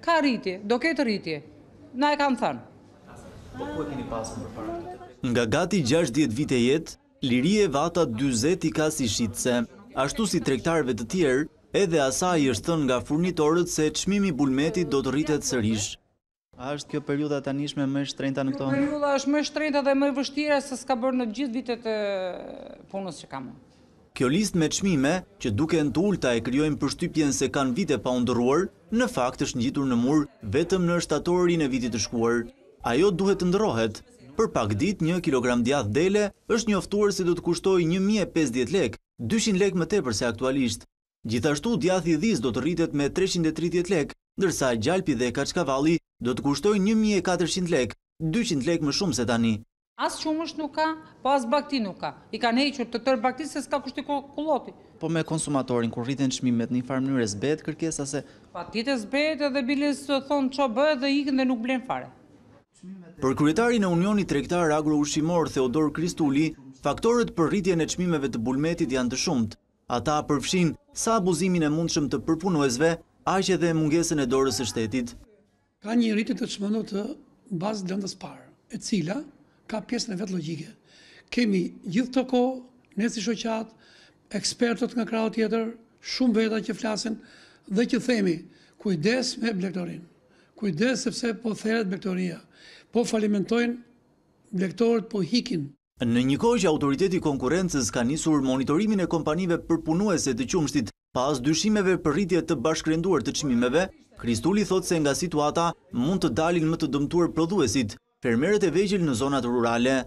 Ka rritje, do ketë rritje. Na e kanë thënë. Po ku e keni pasur më parë këtë? Nga gati gjashtëdhjetë vite jetë, Lirie Vata dyzet i ka si shitëse. Ashtu si tregtarëve të tjerë, edhe asaj i është thënë nga furnitorët se çmimi i bulmetit do të rritet sërish. A është kjo periudha e tanishme më e shtrenjta në këto? Kjo periudha është më e shtrenjta dhe më e vështira se s'ka bërë në të gjithë vitet e punës që kam unë. Kjo listë me çmime, që duken të ulëta e krijojnë përshtypjen se kanë vite pa u ndërruar, në fakt është ngjitur në mur vetëm në shtatorin e vitit të shkuar. Ajo duhet të ndërrohet. Për pak ditë një kilogram djathë dele është njoftuar se do të kushtojë një mijë e pesëdhjetë lekë, dyqind lekë më tepër se aktualisht. Gjithashtu djathi i dhisë do të rritet me treqind e tridhjetë lekë, ndërsa gjalpi dhe kaçkavalli do të kushtojnë një mijë e katërqind lekë, dyqind lekë më shumë se tani. As qumësht nuk ka, po as bagëti nuk ka. I kanë hequr të tërë bagëtitë se s'ka kush t'i kulloti. Po me konsumatorin, kur rriten çmimet, në një farë mënyre zbehet kërkesa se. Patjetër zbehet edhe biles thonë ç'bëhet dhe ikin dhe nuk blenë fare. Për kryetarin e Unionit Tregtar Agro-Ushqimor, Theodor Kristuli, faktorët për rritjen e çmimeve të bulmetit janë të shumtë. Ata përfshijnë sa abuzimin e mundshëm të përpunuesve, aq edhe mungesën e dorës së shtetit. Ka një rritje të çmendur të bazës së lëndës parë, e cila ka pjesën e vet logjike. Kemi gjithë këtë kohë, ne si shoqatë, ekspertët nga krahu tjetër, shumë veta që flasin dhe që themi, kujdes me blegtorinë. Kujdes sepse po theret blegtoria. Po falimentojnë blegtorët, po ikin. Në një kohë që Autoriteti i Konkurrencës ka nisur monitorimin e kompanive përpunuese të qumështit, pas dyshimeve për rritje të bashkërenduar të çmimeve, Kristuli thotë se nga situata mund të dalin më të dëmtuar prodhuesit, fermerët e vegjël në zonat rurale.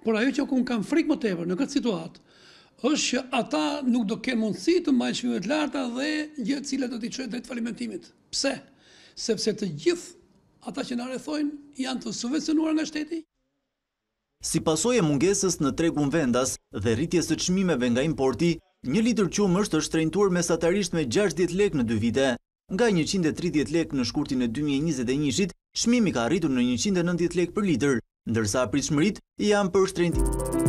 Por ajo që unë kam frikë më tepër në këtë situatë është që ata nuk do kenë mundësi të mbajnë çmime të larta dhe gjë e cila do t'i çojë drejt falimentimit. Pse? Sepse të gjithë ata që na rrethojnë janë të subvencionuar nga shteti. Si pasojë e mungesës në tregun vendas dhe rritjes së çmimeve nga importi, një litër qumësht është shtrenjtuar mesatarisht me gjashtëdhjetë lekë në dy vite. Nga njëqind e tridhjetë lekë në shkurtin e dy mijë e njëzet e njëit, çmimi ka arritur në njëqind e nëntëdhjetë lekë për litër, ndërsa pritshmëritë janë për shtrenjtim.